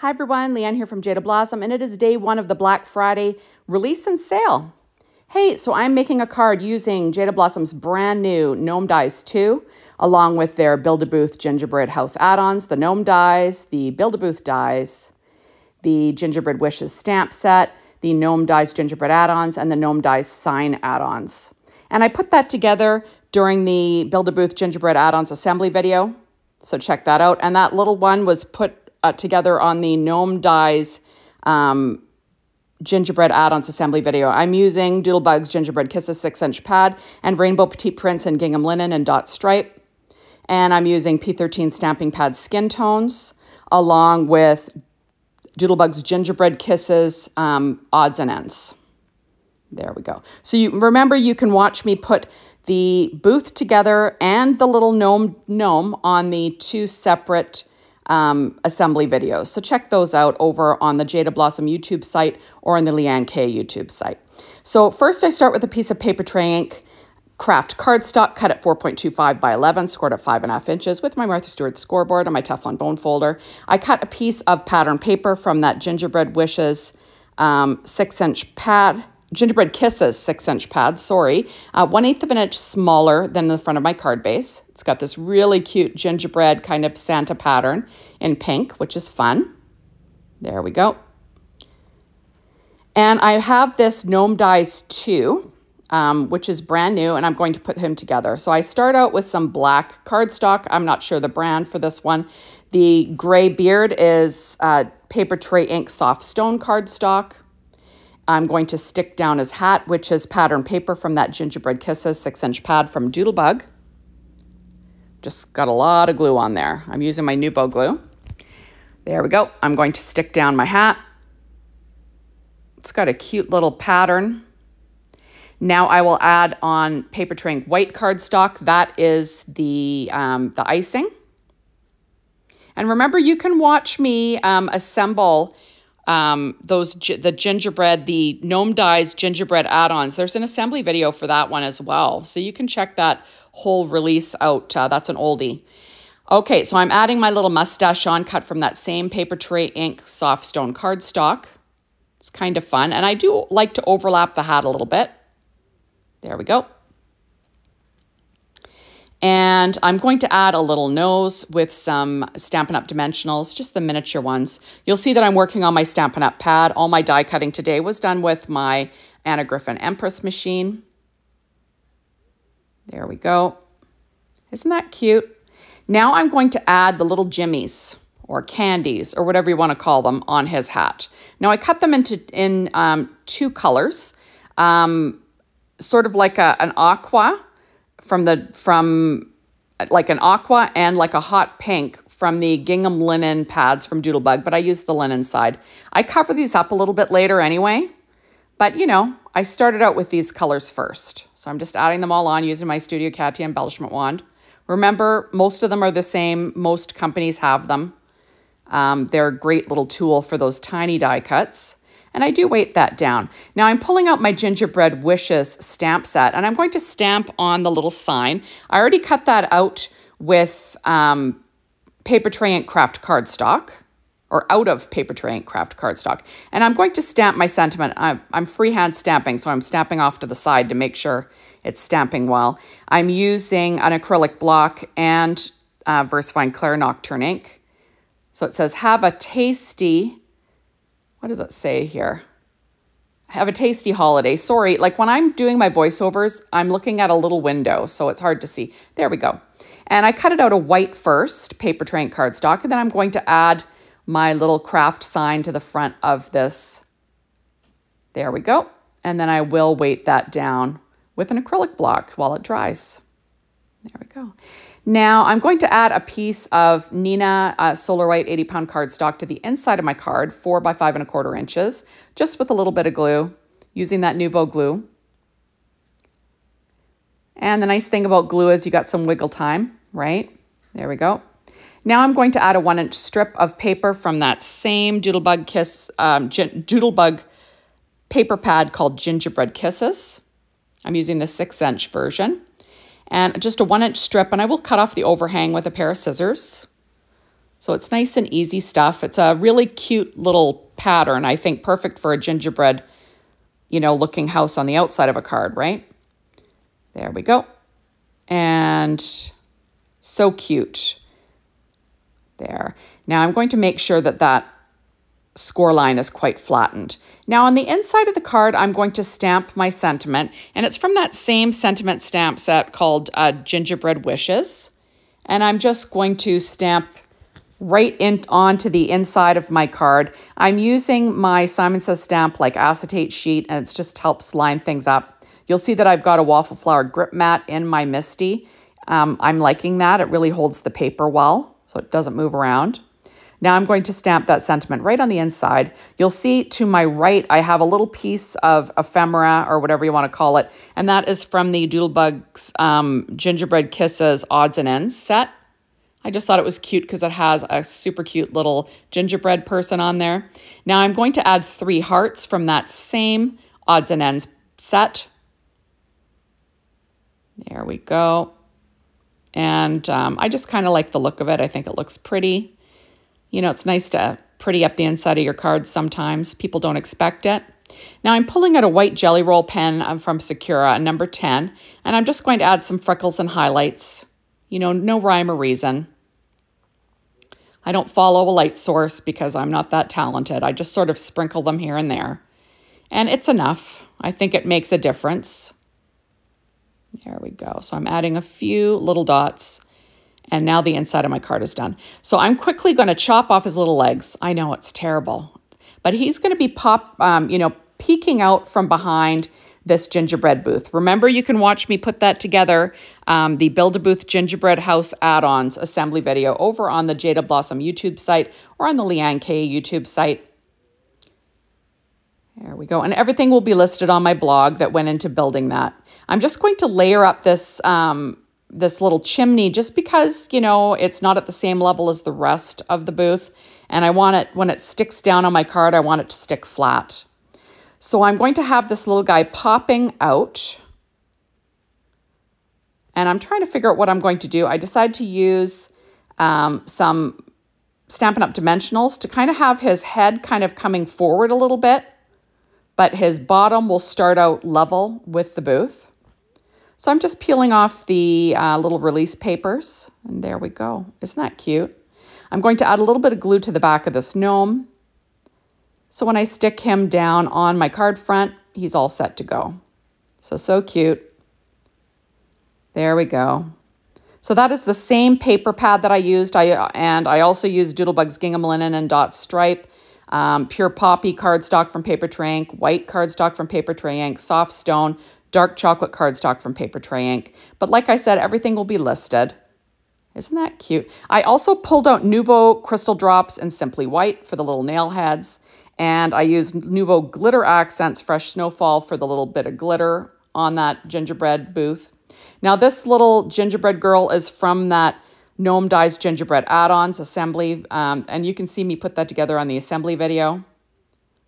Hi everyone, Lee-Ann here from Jaded Blossom, and it is day one of the Black Friday release and sale. Hey, so I'm making a card using Jaded Blossom's brand new Gnome Dies 2, along with their Build-A-Booth Gingerbread House add-ons, the Gnome Dies, the Build-A-Booth Dies, the Gingerbread Wishes stamp set, the Gnome Dies Gingerbread add-ons, and the Gnome Dies sign add-ons. And I put that together during the Build-A-Booth Gingerbread add-ons assembly video, so check that out. And that little one was put uh, together on the Gnome Dies um, gingerbread add-ons assembly video. I'm using Doodlebug's Gingerbread Kisses 6-inch pad and Rainbow Petite Prints in gingham linen and dot stripe. And I'm using P13 stamping pad skin tones along with Doodlebug's Gingerbread Kisses um, odds and ends. There we go. So you remember you can watch me put the booth together and the little gnome gnome on the two separate um, assembly videos. So check those out over on the Jaded Blossom YouTube site or on the Lee-Ann K YouTube site. So first I start with a piece of Papertrey Ink, craft cardstock cut at 4.25 by 11, scored at 5.5 inches with my Martha Stewart scoreboard and my Teflon bone folder. I cut a piece of pattern paper from that Gingerbread Wishes um, 6-inch pad Gingerbread Kisses 6-inch pad, sorry, uh, 1 8th of an inch smaller than the front of my card base. It's got this really cute gingerbread kind of Santa pattern in pink, which is fun. There we go. And I have this Gnome Dies 2, um, which is brand new, and I'm going to put him together. So I start out with some black cardstock. I'm not sure the brand for this one. The gray beard is uh, Papertrey Ink Soft Stone cardstock. I'm going to stick down his hat, which is pattern paper from that Gingerbread Kisses 6-inch pad from Doodlebug. Just got a lot of glue on there. I'm using my Nuvo glue. There we go. I'm going to stick down my hat. It's got a cute little pattern. Now I will add on Papertrey white cardstock. That is the, um, the icing. And remember, you can watch me um, assemble um, those the gingerbread, the Gnome Dies gingerbread add-ons. There's an assembly video for that one as well. So you can check that whole release out. Uh, that's an oldie. Okay, so I'm adding my little mustache on, cut from that same Papertrey Ink Soft Stone cardstock. It's kind of fun. And I do like to overlap the hat a little bit. There we go. And I'm going to add a little nose with some Stampin' Up! dimensionals, just the miniature ones. You'll see that I'm working on my Stampin' Up! pad. All my die cutting today was done with my Anna Griffin Empress machine. There we go. Isn't that cute? Now I'm going to add the little jimmies or candies or whatever you want to call them on his hat. Now I cut them into in um, two colors, um, sort of like a, an aqua from the from like an aqua and like a hot pink from the gingham linen pads from Doodlebug, but I use the linen side. I cover these up a little bit later anyway, but you know, I started out with these colors first. So I'm just adding them all on using my Studio Katia embellishment wand. Remember, most of them are the same. Most companies have them. Um, they're a great little tool for those tiny die cuts. And I do weight that down. Now I'm pulling out my Gingerbread Wishes stamp set and I'm going to stamp on the little sign. I already cut that out with um, Papertrey Ink craft cardstock or out of Papertrey Ink craft cardstock. And I'm going to stamp my sentiment. I'm, I'm freehand stamping, so I'm stamping off to the side to make sure it's stamping well. I'm using an acrylic block and uh, VersaFine Clair Nocturne ink. So it says, have a tasty what does it say here? Have a tasty holiday. Sorry, like when I'm doing my voiceovers, I'm looking at a little window, so it's hard to see. There we go. And I cut it out a white first, Papertrey cardstock, and then I'm going to add my little craft sign to the front of this. There we go. And then I will weight that down with an acrylic block while it dries. There we go. Now I'm going to add a piece of Neenah uh, Solar White 80 pound cardstock to the inside of my card, four by five and a quarter inches, just with a little bit of glue, using that Nuvo glue. And the nice thing about glue is you got some wiggle time, right? There we go. Now I'm going to add a one inch strip of paper from that same Doodlebug Kiss, um, Doodlebug paper pad called Gingerbread Kisses. I'm using the six inch version and just a one inch strip and I will cut off the overhang with a pair of scissors. So it's nice and easy stuff. It's a really cute little pattern, I think perfect for a gingerbread, you know, looking house on the outside of a card, right? There we go. And so cute. There. Now I'm going to make sure that that score line is quite flattened. Now on the inside of the card, I'm going to stamp my sentiment, and it's from that same sentiment stamp set called uh, Gingerbread Wishes. And I'm just going to stamp right in onto the inside of my card. I'm using my Simon Says stamp like acetate sheet, and it just helps line things up. You'll see that I've got a waffle flower grip mat in my MISTI. Um, I'm liking that. It really holds the paper well, so it doesn't move around. Now I'm going to stamp that sentiment right on the inside. You'll see to my right, I have a little piece of ephemera or whatever you want to call it. And that is from the Doodlebugs um, Gingerbread Kisses Odds and Ends set. I just thought it was cute because it has a super cute little gingerbread person on there. Now I'm going to add three hearts from that same Odds and Ends set. There we go. And um, I just kind of like the look of it. I think it looks pretty. You know, it's nice to pretty up the inside of your cards sometimes. People don't expect it. Now I'm pulling out a white jelly roll pen um, from Sakura, number 10, and I'm just going to add some freckles and highlights. You know, no rhyme or reason. I don't follow a light source because I'm not that talented. I just sort of sprinkle them here and there. And it's enough. I think it makes a difference. There we go. So I'm adding a few little dots and now the inside of my card is done. So I'm quickly going to chop off his little legs. I know it's terrible, but he's going to be pop, um, you know, peeking out from behind this gingerbread booth. Remember, you can watch me put that together, um, the Build-A-Booth Gingerbread House add-ons assembly video over on the Jaded Blossom YouTube site or on the Lee-Ann K YouTube site. There we go. And everything will be listed on my blog that went into building that. I'm just going to layer up this um, this little chimney just because, you know, it's not at the same level as the rest of the booth. And I want it, when it sticks down on my card, I want it to stick flat. So I'm going to have this little guy popping out. And I'm trying to figure out what I'm going to do. I decided to use um, some Stampin' Up! Dimensionals to kind of have his head kind of coming forward a little bit, but his bottom will start out level with the booth. So I'm just peeling off the uh, little release papers, and there we go. Isn't that cute? I'm going to add a little bit of glue to the back of this gnome. So when I stick him down on my card front, he's all set to go. So, so cute. There we go. So that is the same paper pad that I used, I, and I also used Doodlebugs Gingham Linen and Dot Stripe, um, Pure Poppy cardstock from Papertrey Ink, white cardstock from Papertrey Ink, soft stone, dark chocolate cardstock from Papertrey Ink. But like I said, everything will be listed. Isn't that cute? I also pulled out Nuvo Crystal Drops and Simply White for the little nail heads. And I used Nuvo Glitter Accents Fresh Snowfall for the little bit of glitter on that gingerbread booth. Now this little gingerbread girl is from that Gnome Dies Gingerbread Add-ons assembly. Um, and you can see me put that together on the assembly video.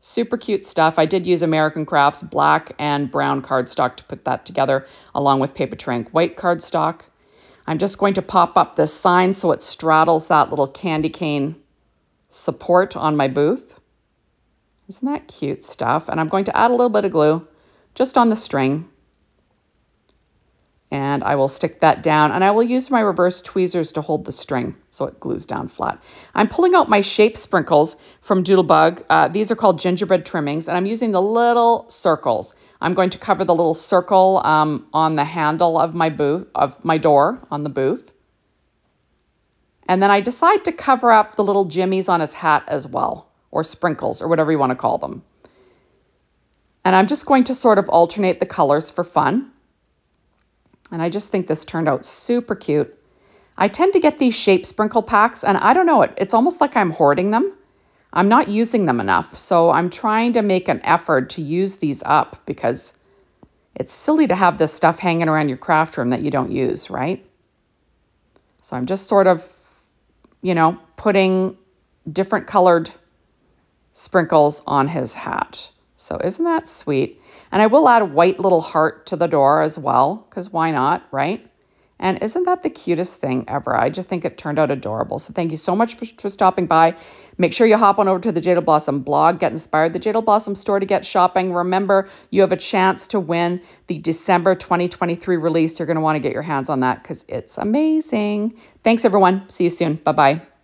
Super cute stuff. I did use American Crafts black and brown cardstock to put that together, along with Papertrey Ink white cardstock. I'm just going to pop up this sign so it straddles that little candy cane support on my booth. Isn't that cute stuff? And I'm going to add a little bit of glue just on the string and I will stick that down and I will use my reverse tweezers to hold the string so it glues down flat. I'm pulling out my shape sprinkles from Doodlebug. Uh, these are called gingerbread trimmings and I'm using the little circles. I'm going to cover the little circle um, on the handle of my booth, of my door on the booth. And then I decide to cover up the little jimmies on his hat as well, or sprinkles, or whatever you want to call them. And I'm just going to sort of alternate the colors for fun. And I just think this turned out super cute. I tend to get these shape sprinkle packs and I don't know, it, it's almost like I'm hoarding them. I'm not using them enough. So I'm trying to make an effort to use these up because it's silly to have this stuff hanging around your craft room that you don't use, right? So I'm just sort of, you know, putting different colored sprinkles on his hat. So isn't that sweet? And I will add a white little heart to the door as well, because why not, right? And isn't that the cutest thing ever? I just think it turned out adorable. So thank you so much for, for stopping by. Make sure you hop on over to the Jaded Blossom blog, get inspired, the Jaded Blossom store to get shopping. Remember, you have a chance to win the December 2023 release. You're going to want to get your hands on that because it's amazing. Thanks, everyone. See you soon. Bye bye.